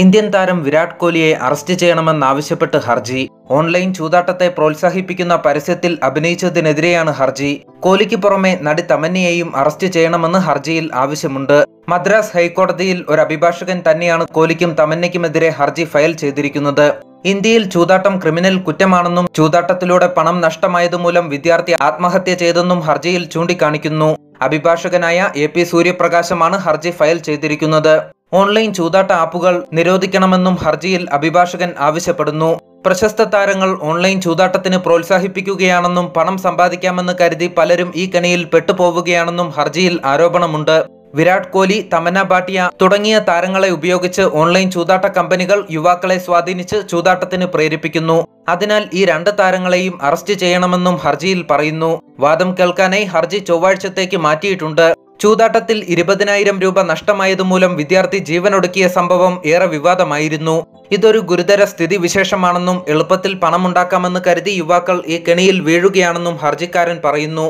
Indian താരം Virat കോഹ്ലിയെ arrest ചെയ്യണമെന്നാവശ്യപ്പെട്ട് ഹർജി. ഓൺലൈൻ ചൂതാട്ടത്തെ പ്രോത്സാഹിപ്പിക്കുന്ന പരസ്യത്തിൽ അഭിനയിച്ചതിനെതിരെയാണ് ഹർജി. കോഹ്ലിക്ക് പുറമെ നടി തമന്നയെയും അറസ്റ്റ് ചെയ്യണമെന്ന് ഹർജിയിൽ ആവശ്യമുണ്ട്. മദ്രാസ് ഹൈക്കോടതിയിൽ ഒരു അഭിഭാഷകൻ തന്നെയാണ് കോഹ്ലിക്കും തമന്നയ്ക്കുമെതിരെ ഹർജി ഫയൽ ചെയ്തിരിക്കുന്നത്. ഇന്ത്യയിൽ ചൂതാട്ടം ക്രിമിനൽ കുറ്റമാണെന്നും ചൂതാട്ടത്തിലൂടെ പണം നഷ്ടമായതുമൂലം വിദ്യാർത്ഥി ആത്മഹത്യ ചെയ്തെന്നും ഹർജിയിൽ ചൂണ്ടിക്കാണിക്കുന്നു. അഭിഭാഷകനായ എ പി സൂര്യപ്രകാശമാണ് ഹർജി ഫയൽ ചെയ്തിരിക്കുന്നത്. ഓൺലൈൻ ചൂതാട്ട ആപ്പുകൾ നിരോധിക്കണമെന്നും ഹർജിയിൽ അഭിഭാഷകൻ ആവശ്യപ്പെടുന്നു. പ്രശസ്ത താരങ്ങൾ ഓൺലൈൻ ചൂതാട്ടത്തിന് പ്രോത്സാഹിപ്പിക്കുകയാണെന്നും പണം സമ്പാദിക്കാമെന്ന് കരുതി പലരും ഈ കെണിയിൽ പെട്ടുപോവുകയാണെന്നും ഹർജിയിൽ ആരോപണമുണ്ട്. വിരാട് കോഹ്ലി തമന്ന ഭാട്ടിയ തുടങ്ങിയ താരങ്ങളെ ഉപയോഗിച്ച് ഓൺലൈൻ ചൂതാട്ട കമ്പനികൾ യുവാക്കളെ സ്വാധീനിച്ച് ചൂതാട്ടത്തിന് പ്രേരിപ്പിക്കുന്നു. അതിനാൽ ഈ രണ്ട് താരങ്ങളെയും അറസ്റ്റ് ചെയ്യണമെന്നും ഹർജിയിൽ പറയുന്നു. വാദം കേൾക്കാനായി ഹർജി ചൊവ്വാഴ്ചത്തേക്ക് മാറ്റിയിട്ടുണ്ട്. ചൂതാട്ടത്തിൽ ഇരുപതിനായിരം രൂപ നഷ്ടമായതുമൂലം വിദ്യാർത്ഥി ജീവനൊടുക്കിയ സംഭവം ഏറെ വിവാദമായിരുന്നു. ഇതൊരു ഗുരുതര സ്ഥിതി വിശേഷമാണെന്നും എളുപ്പത്തിൽ പണമുണ്ടാക്കാമെന്ന് കരുതി യുവാക്കൾ ഈ കെണിയിൽ വീഴുകയാണെന്നും ഹർജിക്കാരൻ പറയുന്നു.